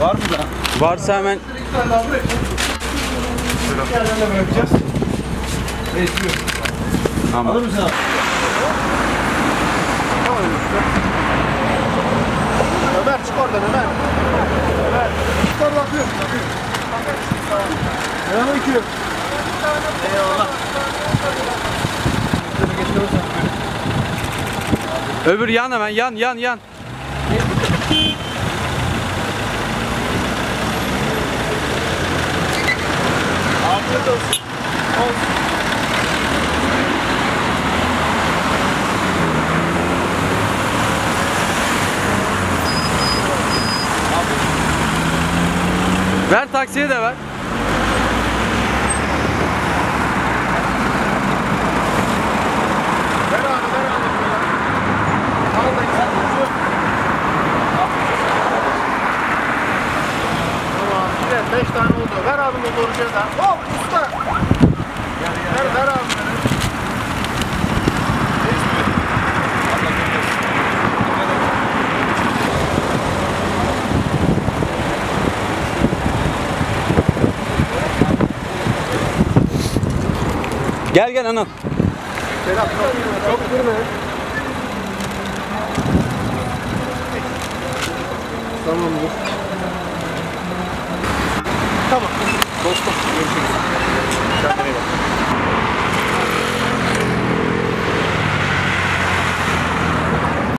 Var mı da? Varsa hemen Yerlerine bırakacağız. Bekliyor. Tamam. Alır mısın abi? Ömer çık oradan Ömer. Ömer. Çık oradan bakıyor. Selamünaleyküm. Eyvallah. öbür yan hemen yan yan yan. Olsun. Olsun. Ver taksiye de ver abi ver abi. Vallahi sen dur. Güzel. Beş tane oldu. Ver abi motorcuya da. Hop usta. Ver ver abi. Gel gel Anıl. Selam. Çok, durma. Tamamdır.